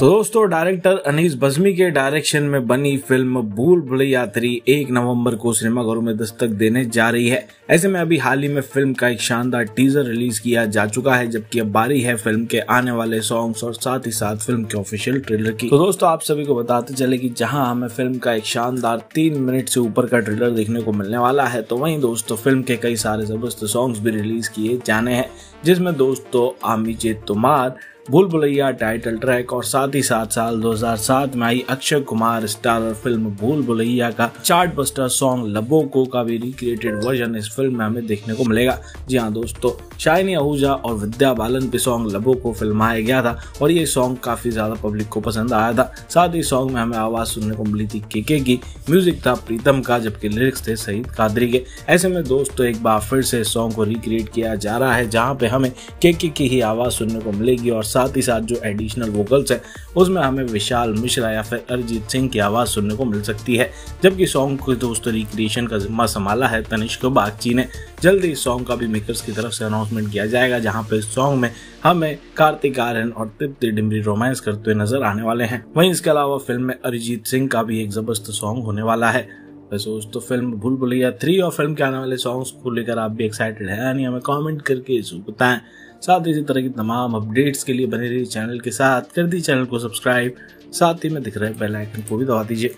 दोस्तों डायरेक्टर अनीस बजमी के डायरेक्शन में बनी फ़िल्म भूल भुलैया थ्री एक नवंबर को सिनेमाघरों में दस्तक देने जा रही है। ऐसे में अभी हाल ही में फ़िल्म का एक शानदार टीजर रिलीज़ किया जा चुका है, जबकि अब बारी है फ़िल्म के आने वाले सॉन्ग्स और साथ ही साथ फ़िल्म के ऑफिशियल ट्रेलर की। तो दोस्तों, आप सभी को बताते चले की जहाँ हमें फ़िल्म का एक शानदार तीन मिनट से ऊपर का ट्रेलर देखने को मिलने वाला है तो वही दोस्तों फ़िल्म के कई सारे ज़बरदस्त सॉन्ग्स भी रिलीज़ किए जाने हैं, जिसमें दोस्तों आमिजे तुमार भूल भुलैया टाइटल ट्रैक और साथ ही साथ साल 2007 में आई अक्षय कुमार स्टारर फ़िल्म भूल भुलैया का चार्ट बस्टर सॉन्ग लबो को का भी रिक्रिएटेड वर्जन इस फ़िल्म में हमें देखने को मिलेगा। जी हाँ दोस्तों, शाइनी आहूजा और विद्या बालन पे सॉन्ग लबो को फिल्माया गया था और ये सॉन्ग काफ़ी ज़्यादा पब्लिक को पसंद आया था। साथ ही सॉन्ग में हमें आवाज़ सुनने को मिली थी केके की म्यूज़िक था प्रीतम का, जबकि लिरिक्स थे सईद कादरी के। ऐसे में दोस्तों, एक बार फिर से सॉन्ग को रिक्रिएट किया जा रहा है, जहाँ पे हमें केके की ही आवाज़ सुनने को मिलेगी और साथ ही साथ जो एडिशनल वोकल्स है, उसमें हमें विशाल मिश्रा या फिर अरिजीत सिंह की आवाज़ सुनने को मिल सकती है। जबकि सॉन्ग को दोस्तों रिक्रिएशन का जिम्मा संभाला है, तनिष्क बागची ने। जल्दी इस सॉन्ग का भी मेकर्स की तरफ़ से अनाउंसमेंट किया जाएगा, जहाँ पे इस सॉन्ग में हमें कार्तिक आर्यन और तृप्ति डिम्बरी रोमांस करते हुए नज़र आने वाले हैं। वहीं इसके अलावा फ़िल्म में अरिजीत सिंह का भी एक ज़बरदस्त सॉन्ग होने वाला है। वैसे दोस्तों फ़िल्म भूल भुलैया थ्री और फ़िल्म के आने वाले सॉन्ग्स को लेकर आप भी एक्साइटेड है, यानी हमें कमेंट करके बताएँ। साथ ही इसी तरह की तमाम अपडेट्स के लिए बने रही चैनल के साथ। कर दी चैनल को सब्सक्राइब साथ ही में दिख रहे बेल आइकन को भी दबा दीजिए।